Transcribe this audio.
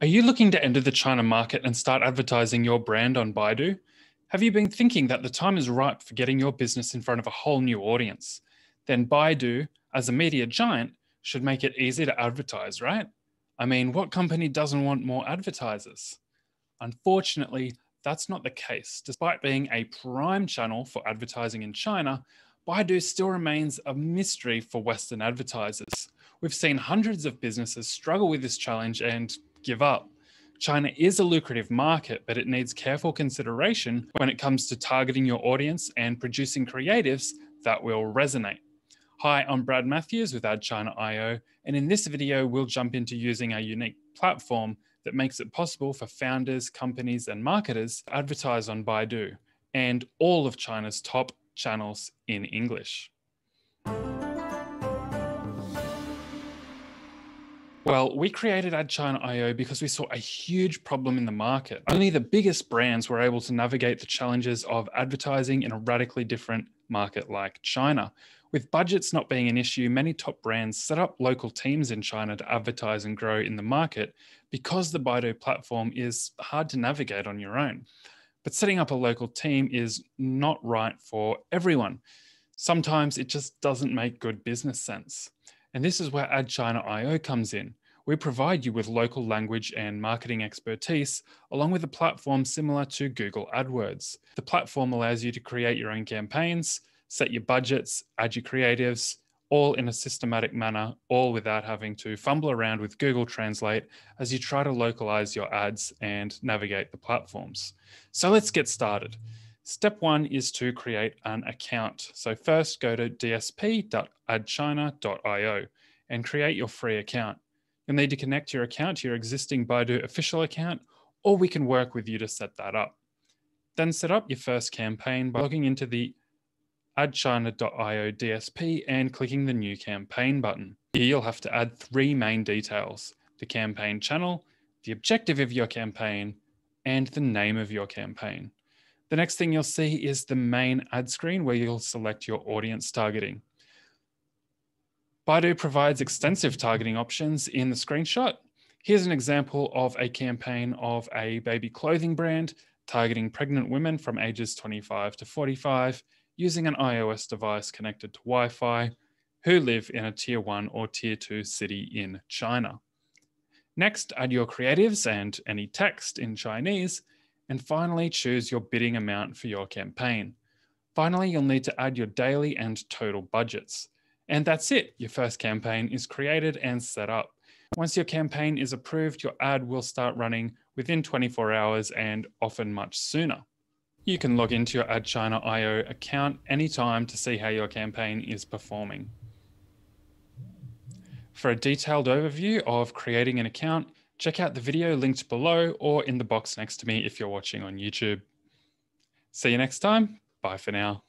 Are you looking to enter the China market and start advertising your brand on Baidu? Have you been thinking that the time is ripe for getting your business in front of a whole new audience? Then Baidu, as a media giant, should make it easy to advertise, right? I mean, what company doesn't want more advertisers? Unfortunately, that's not the case. Despite being a prime channel for advertising in China, Baidu still remains a mystery for Western advertisers. We've seen hundreds of businesses struggle with this challenge and give up. China is a lucrative market, but it needs careful consideration when it comes to targeting your audience and producing creatives that will resonate. Hi, I'm Brad Matthews with AdChina.io, and in this video, we'll jump into using a unique platform that makes it possible for founders, companies, and marketers to advertise on Baidu and all of China's top channels in English. Well, we created AdChina.io because we saw a huge problem in the market. Only the biggest brands were able to navigate the challenges of advertising in a radically different market like China. With budgets not being an issue, many top brands set up local teams in China to advertise and grow in the market because the Baidu platform is hard to navigate on your own. But setting up a local team is not right for everyone. Sometimes it just doesn't make good business sense. And this is where AdChina.io comes in. We provide you with local language and marketing expertise, along with a platform similar to Google AdWords. The platform allows you to create your own campaigns, set your budgets, add your creatives, all in a systematic manner, all without having to fumble around with Google Translate as you try to localize your ads and navigate the platforms. So let's get started. Step one is to create an account. So first go to dsp.adchina.io and create your free account. You'll need to connect your account to your existing Baidu official account, or we can work with you to set that up. Then set up your first campaign by logging into the adchina.io DSP and clicking the new campaign button. Here you'll have to add three main details, the campaign channel, the objective of your campaign, and the name of your campaign. The next thing you'll see is the main ad screen where you'll select your audience targeting. Baidu provides extensive targeting options in the screenshot. Here's an example of a campaign of a baby clothing brand targeting pregnant women from ages 25 to 45 using an iOS device connected to Wi-Fi who live in a tier one or tier two city in China. Next, add your creatives and any text in Chinese and finally, choose your bidding amount for your campaign. Finally, you'll need to add your daily and total budgets. And that's it. Your first campaign is created and set up. Once your campaign is approved, your ad will start running within 24 hours and often much sooner. You can log into your AdChina.io account anytime to see how your campaign is performing. For a detailed overview of creating an account, Check out the video linked below or in the box next to me if you're watching on YouTube. See you next time. Bye for now.